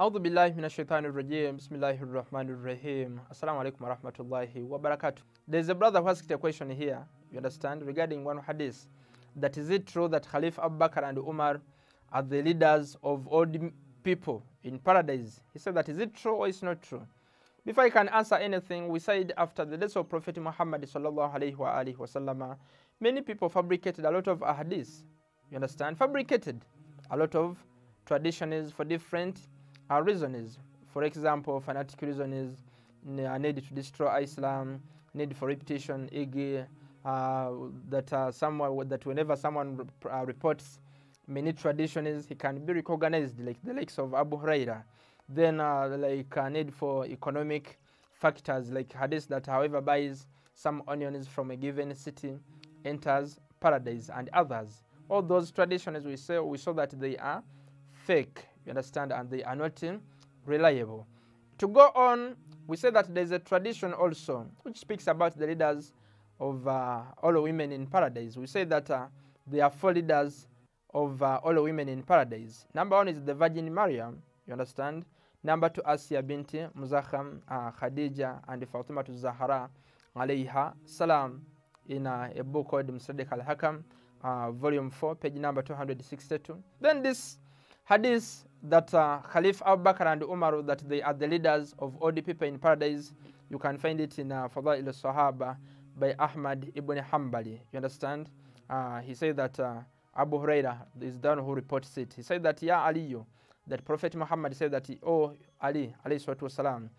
A'udhu billahi minashaitanir rajim. Bismillahir rahmanir rahim. Assalamu warahmatullahi wabarakatuh. There is a brother who asked a question here, you understand, regarding one hadith. That is it true that Khalif Abu Bakr and Umar are the leaders of all the people in paradise? He said that is it true or is not true? Before I can answer anything, we said after the death of Prophet Muhammad sallallahu alaihi wa alihi wasallam, many people fabricated a lot of hadiths. You understand? Fabricated a lot of traditions for different uh, reasons. For example, fanatic reasons, a need to destroy Islam, need for repetition, igi, uh, that uh, someone that whenever someone uh, reports many traditions, he can be recognized, like the likes of Abu Huraira. Then, uh, like a need for economic factors, like hadith that, however, buys some onions from a given city, enters paradise, and others. All those traditions we say we saw that they are fake, you understand, and they are not reliable. To go on, we say that there is a tradition also which speaks about the leaders of uh, all women in paradise. We say that uh, there are four leaders of uh, all women in paradise. Number one is the Virgin Maryam, you understand. Number two, Asiya binti Muzakham, uh, Khadija, and Fatima to Zahra, alayha salam, in uh, a book called Mustadrak al-Hakim, uh, volume 4, page number 262. Then this hadith that uh, Khalif Abu Bakr and Umar, that they are the leaders of all the people in paradise, you can find it in uh, Fadail al-Sahaba by Ahmad ibn Hanbali. You understand? Uh, he said that uh, Abu Huraira is the one who reports it. He said that, Ya Aliyu, that Prophet Muhammad said that, Oh Ali, alayhi salatu wasalam,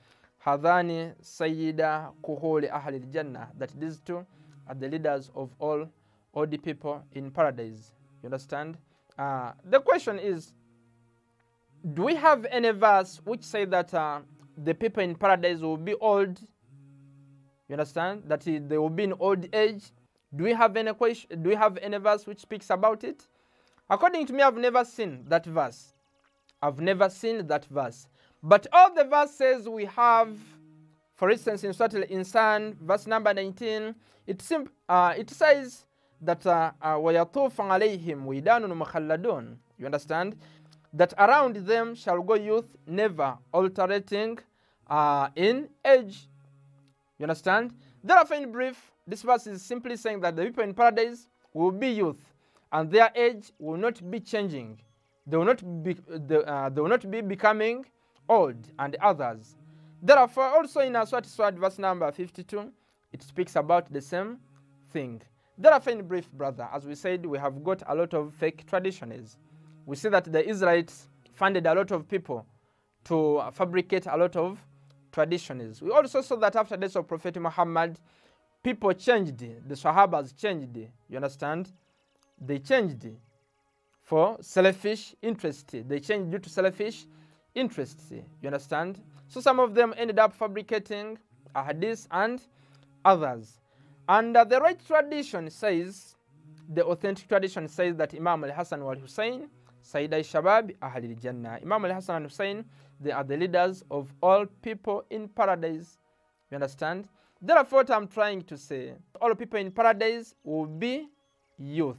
Hadhani Sayyida Kuhuli Ahli Jannah, that these two are the leaders of all, all the people in paradise. You understand? Uh, the question is, do we have any verse which say that uh, the people in paradise will be old? You understand that they will be in old age. Do we have any question? Do we have any verse which speaks about it? According to me, I've never seen that verse. I've never seen that verse. But all the verses we have, for instance, in Surah Al-Insan, verse number 19, it, sim- uh, it says that وَيَطُوفَ عَلَيْهِمْ وِيدَانٌ مُخَلَّدُونَ You understand? That around them shall go youth, never alterating uh, in age. You understand? Therefore, in brief, this verse is simply saying that the people in paradise will be youth, and their age will not be changing. They will not be, they, uh, they will not be becoming old and others. Therefore, also in Aswat Swat, verse number 52, it speaks about the same thing. Therefore, in brief, brother, as we said, we have got a lot of fake traditions. We see that the Israelites funded a lot of people to fabricate a lot of traditions. We also saw that after the death of Prophet Muhammad, people changed, the Sahabas changed, you understand? They changed for selfish interest. They changed due to selfish interest, you understand? So some of them ended up fabricating a hadith and others. And uh, the right tradition says, the authentic tradition says that Imam al-Hassan wal Hussein, Sayyid al-Shabab, Ahlil Jannah. Imam al-Hassan and Hussein, they are the leaders of all people in paradise. You understand? Therefore, what I'm trying to say, all people in paradise will be youth.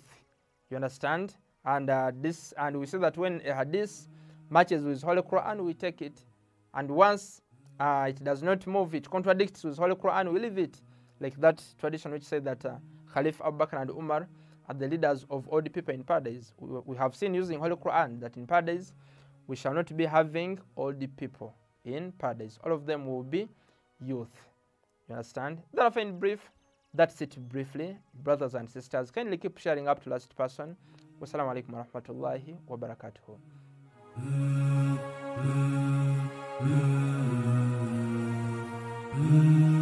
You understand? And uh, this, and we say that when a hadith matches with Holy Quran, we take it. And once uh, it does not move, it contradicts with Holy Quran, we leave it. Like that tradition which said that uh, Khalif Abu Bakr and Umar are the leaders of all the people in paradise. We, we have seen using Holy Quran that in paradise we shall not be having all the people in paradise. All of them will be youth. You understand? Therefore, in brief, that's it briefly. Brothers and sisters, kindly keep sharing up to last person. Wassalamu alaikum wa rahmatullahi wa barakatuhu. Mm-hmm. Mm-hmm. Mm-hmm.